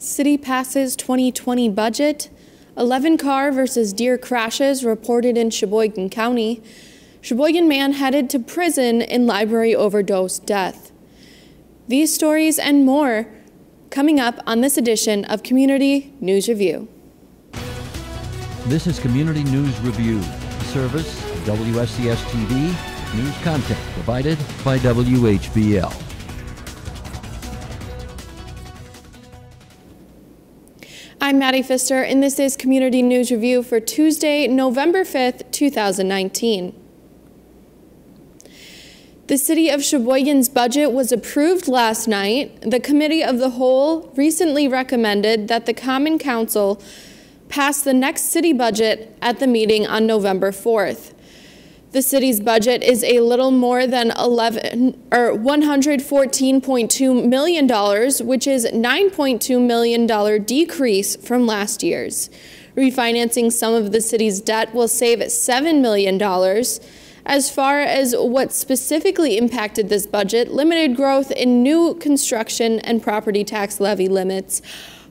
City passes 2020 budget. 11 car versus deer crashes reported in Sheboygan County. Sheboygan man headed to prison in library overdose death. These stories and more coming up on this edition of Community News Review. This is Community News Review, service WSCS TV, news content provided by WHBL. I'm Maddie Pfister, and this is Community News Review for Tuesday, November 5th, 2019. The City of Sheboygan's budget was approved last night. The Committee of the Whole recently recommended that the Common Council pass the next city budget at the meeting on November 4th. The city's budget is a little more than 11 or 114.2 million dollars, which is 9.2 million dollar decrease from last year's. Refinancing some of the city's debt will save 7 million dollars. As far as what specifically impacted this budget, limited growth in new construction and property tax levy limits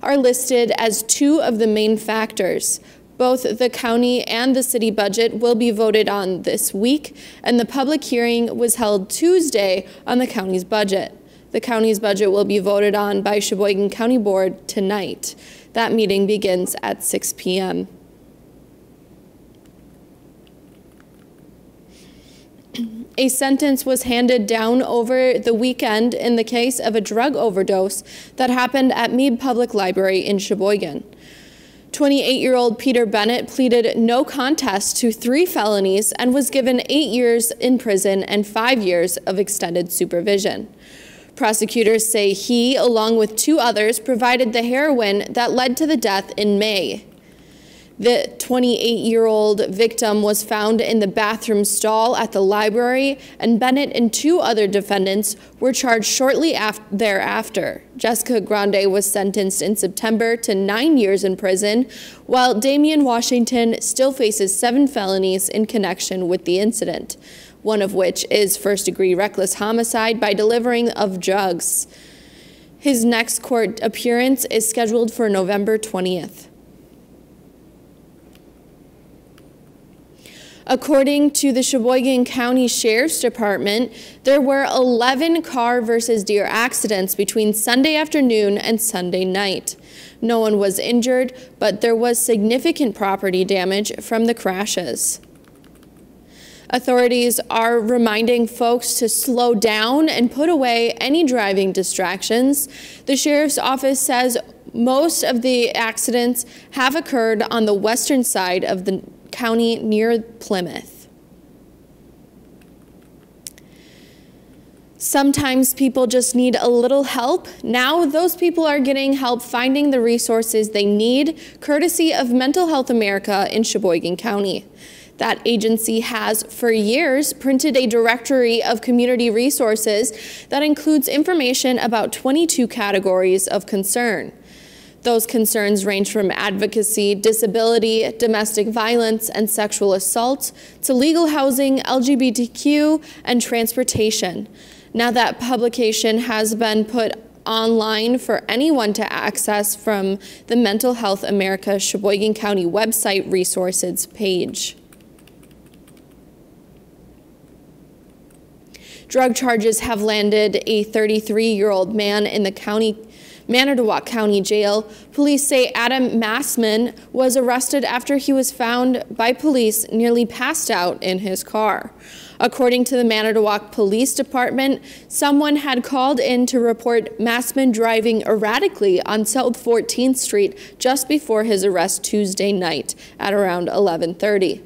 are listed as two of the main factors. Both the county and the city budget will be voted on this week, and the public hearing was held Tuesday on the county's budget. The county's budget will be voted on by Sheboygan County Board tonight. That meeting begins at 6 p.m. A sentence was handed down over the weekend in the case of a drug overdose that happened at Mead Public Library in Sheboygan. 28 year old Peter Bennett pleaded no contest to three felonies and was given eight years in prison and five years of extended supervision. Prosecutors say he, along with two others, provided the heroin that led to the death in May. The 28 year old victim was found in the bathroom stall at the library, and Bennett and two other defendants were charged shortly thereafter. Jessica Grande was sentenced in September to nine years in prison, while Damian Washington still faces seven felonies in connection with the incident, one of which is first degree reckless homicide by delivering of drugs. His next court appearance is scheduled for November 20th. According to the Sheboygan County Sheriff's Department, there were 11 car versus deer accidents between Sunday afternoon and Sunday night. No one was injured, but there was significant property damage from the crashes. Authorities are reminding folks to slow down and put away any driving distractions. The sheriff's office says most of the accidents have occurred on the western side of the County near Plymouth. Sometimes people just need a little help. Now, those people are getting help finding the resources they need, courtesy of Mental Health America in Sheboygan County. That agency has, for years, printed a directory of community resources that includes information about 22 categories of concern. Those concerns range from advocacy, disability, domestic violence, and sexual assault to legal housing, LGBTQ, and transportation. Now that publication has been put online for anyone to access from the Mental Health America Sheboygan County website resources page. Drug charges have landed a 33 year old man in the county Manitowoc County Jail. Police say Adam Massman was arrested after he was found by police nearly passed out in his car. According to the Manitowoc Police Department, someone had called in to report Massman driving erratically on South 14th Street just before his arrest Tuesday night at around 1130.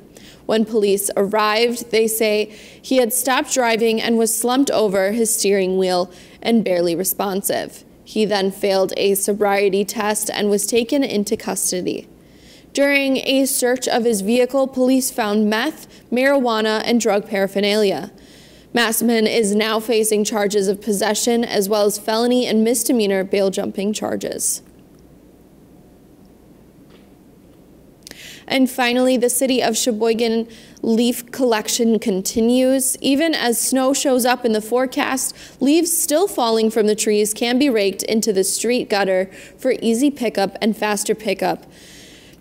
When police arrived, they say he had stopped driving and was slumped over his steering wheel and barely responsive. He then failed a sobriety test and was taken into custody. During a search of his vehicle, police found meth, marijuana, and drug paraphernalia. Massman is now facing charges of possession as well as felony and misdemeanor bail jumping charges. And finally, the city of Sheboygan leaf collection continues. Even as snow shows up in the forecast, leaves still falling from the trees can be raked into the street gutter for easy pickup and faster pickup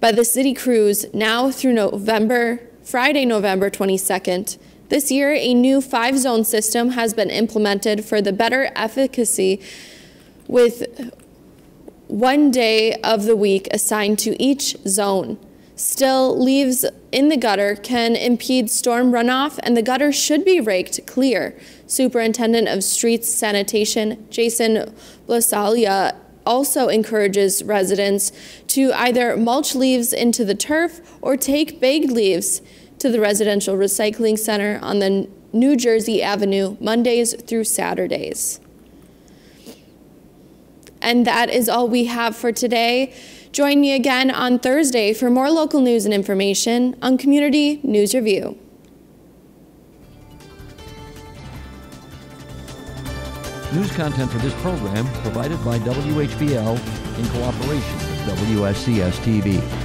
by the city crews now through November, Friday, November 22nd. This year, a new five zone system has been implemented for the better efficacy with one day of the week assigned to each zone. Still, leaves in the gutter can impede storm runoff, and the gutter should be raked clear. Superintendent of Streets Sanitation Jason Blasalia also encourages residents to either mulch leaves into the turf or take bagged leaves to the residential recycling center on the New Jersey Avenue Mondays through Saturdays. And that is all we have for today. Join me again on Thursday for more local news and information on Community News Review. News content for this program provided by WHBL in cooperation with WSCS TV.